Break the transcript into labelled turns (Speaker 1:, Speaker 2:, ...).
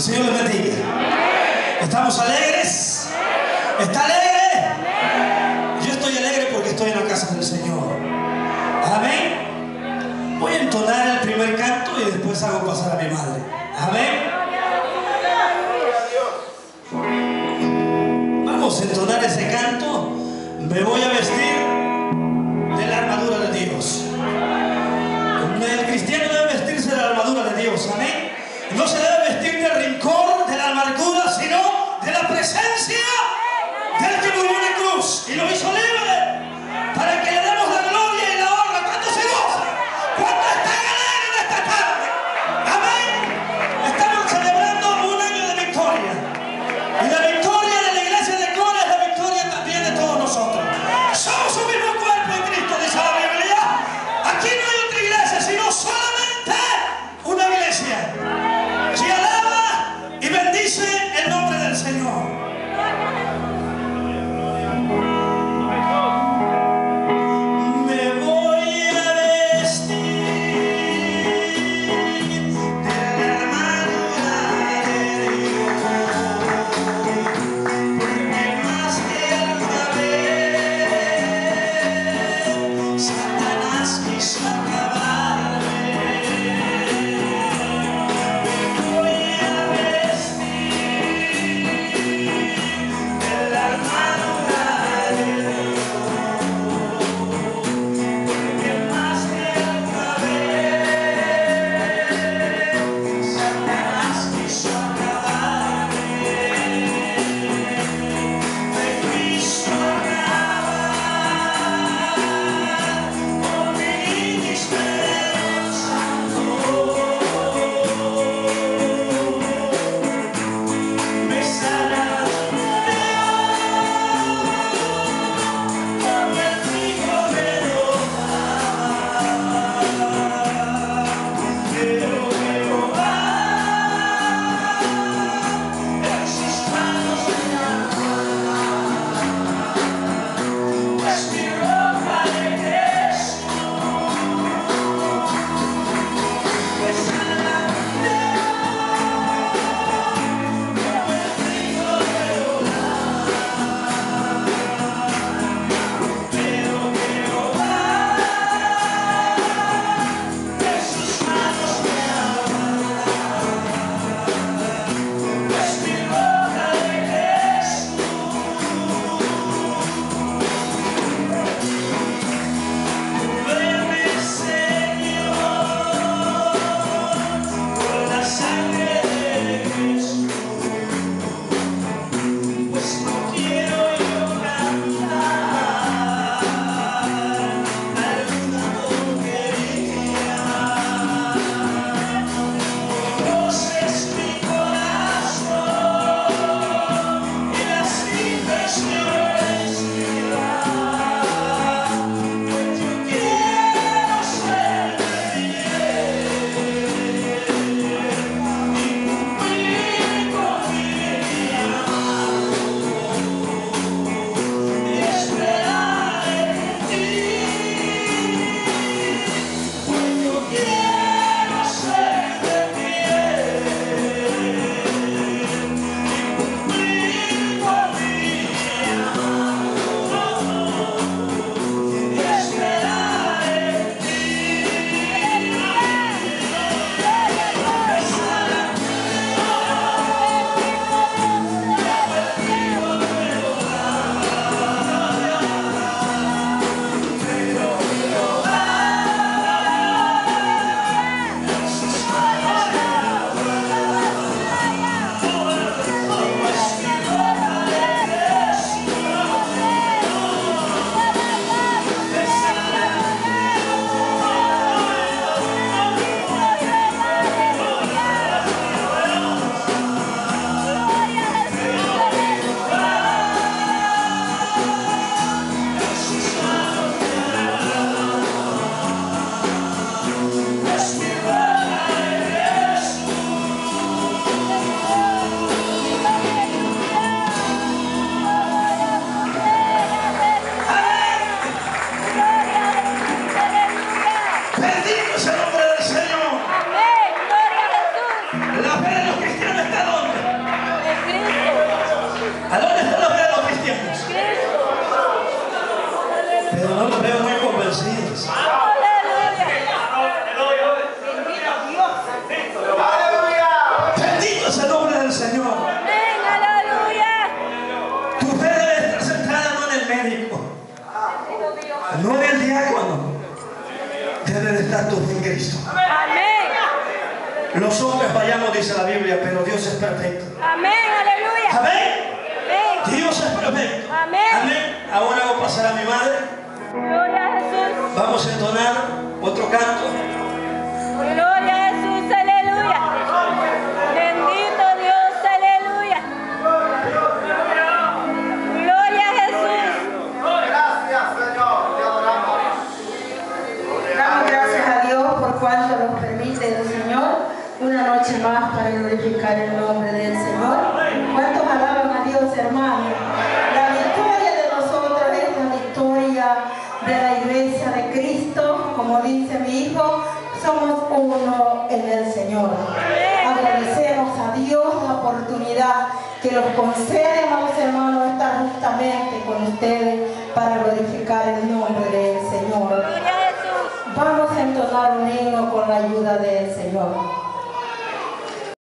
Speaker 1: Señor les bendiga. ¿Estamos alegres? ¿Está alegre? Yo estoy alegre porque estoy en la casa del Señor. Amén. Voy a entonar el primer canto y después hago pasar a mi madre. Amén. Vamos a entonar ese canto. Me voy a vestir de la armadura de Dios. El cristiano debe vestirse de la armadura de Dios. Amén. La cruz y lo hizo Pero no los veo muy convencidos. ¡Aleluya! Bendito es el nombre del Señor. ¡Aleluya! Tu fe debe estar sentada no en el médico, no en el diácono. Debe estar tu en Cristo. ¡Amén! Los hombres fallamos, dice la Biblia, pero Dios es perfecto.
Speaker 2: Amén, aleluya.
Speaker 1: Amén.
Speaker 2: Amén.
Speaker 1: Dios es perfecto.
Speaker 2: Amén.
Speaker 1: Amén. Ahora voy a pasar a mi madre.
Speaker 2: Gloria a Jesús.
Speaker 1: Vamos a entonar otro canto.
Speaker 2: Gloria a Jesús, aleluya. Bendito Dios, aleluya. Gloria a Jesús.
Speaker 3: Gracias, Señor. Te adoramos.
Speaker 4: Damos gracias a Dios por cuanto nos permite el Señor una noche más para glorificar el nombre del Señor. ¿Cuántos alaban a Dios, hermanos? Dice mi hijo, somos uno en el Señor. Agradecemos a Dios la oportunidad que nos concede, amados hermanos, estar justamente con ustedes para glorificar el nombre del Señor.
Speaker 2: A.
Speaker 4: Vamos a entonar un himno con la ayuda del Señor.